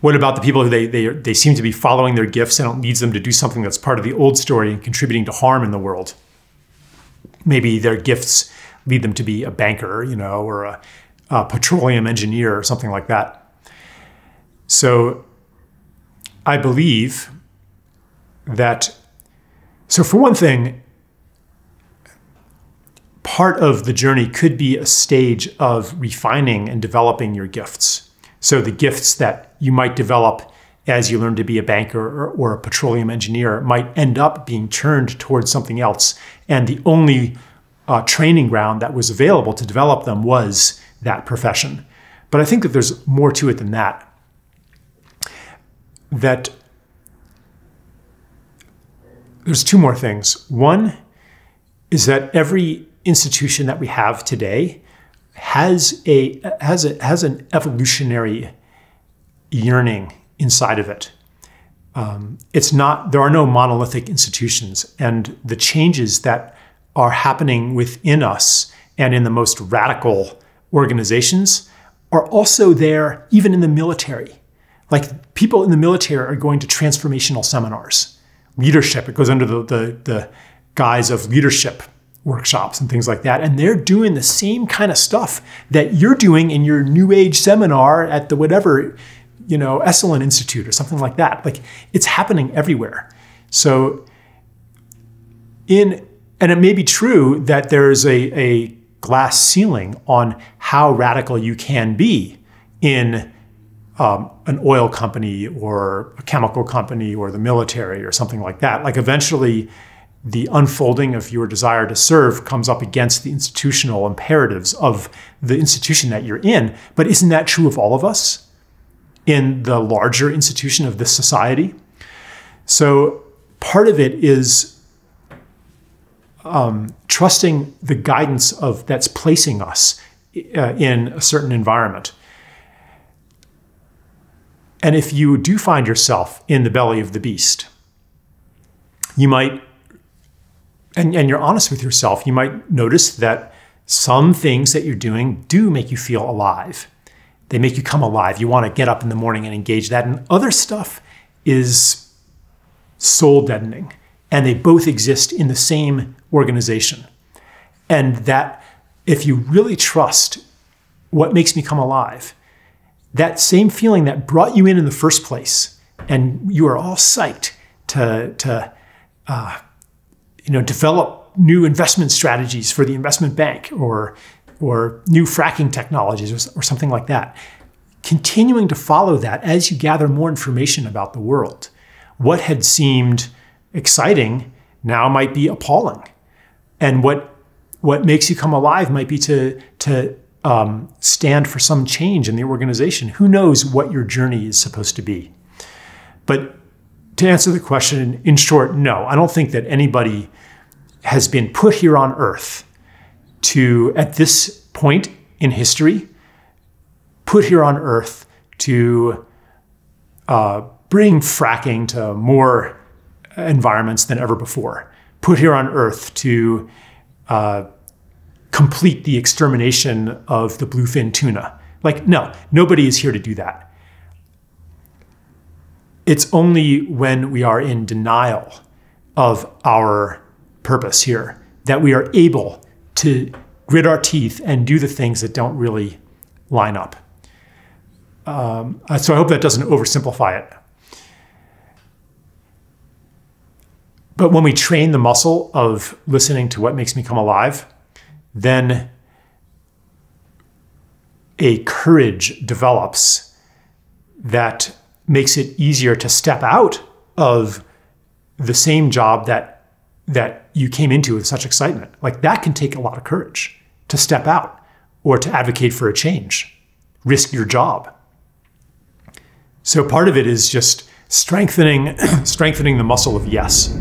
What about the people who they, they, they seem to be following their gifts and it leads them to do something that's part of the old story and contributing to harm in the world? Maybe their gifts lead them to be a banker, you know, or a, a petroleum engineer or something like that. So I believe that, so for one thing, part of the journey could be a stage of refining and developing your gifts. So the gifts that you might develop as you learn to be a banker or, or, a petroleum engineer might end up being turned towards something else. And the only uh, training ground that was available to develop them was that profession. But I think that there's more to it than that. That there's two more things. One is that every institution that we have today has a has a has an evolutionary yearning inside of it. Um, it's not there are no monolithic institutions, and the changes that are happening within us and in the most radical organizations are also there even in the military. Like people in the military are going to transformational seminars. Leadership, it goes under the, the, the guise of leadership workshops and things like that. And they're doing the same kind of stuff that you're doing in your new age seminar at the whatever, you know, Esalen Institute or something like that. Like it's happening everywhere. So in and it may be true that there's a, a glass ceiling on how radical you can be in um, an oil company or a chemical company or the military or something like that. Like eventually, the unfolding of your desire to serve comes up against the institutional imperatives of the institution that you're in. But isn't that true of all of us in the larger institution of this society? So part of it is um, trusting the guidance of that's placing us uh, in a certain environment. And if you do find yourself in the belly of the beast, you might, and, and you're honest with yourself, you might notice that some things that you're doing do make you feel alive. They make you come alive. You want to get up in the morning and engage that. And other stuff is soul deadening. And they both exist in the same organization. And that if you really trust what makes me come alive, that same feeling that brought you in in the first place, and you are all psyched to, to uh, you know, develop new investment strategies for the investment bank or, or new fracking technologies or, or something like that. Continuing to follow that as you gather more information about the world. What had seemed exciting now might be appalling and what what makes you come alive might be to to um, stand for some change in the organization. Who knows what your journey is supposed to be? But to answer the question in short, no, I don't think that anybody has been put here on earth to, at this point in history, put here on earth to uh, bring fracking to more environments than ever before put here on Earth to uh, complete the extermination of the bluefin tuna. Like, no, nobody is here to do that. It's only when we are in denial of our purpose here that we are able to grit our teeth and do the things that don't really line up. Um, so I hope that doesn't oversimplify it. But when we train the muscle of listening to what makes me come alive, then a courage develops that makes it easier to step out of the same job that that you came into with such excitement. Like that can take a lot of courage to step out or to advocate for a change, risk your job. So part of it is just strengthening strengthening the muscle of yes.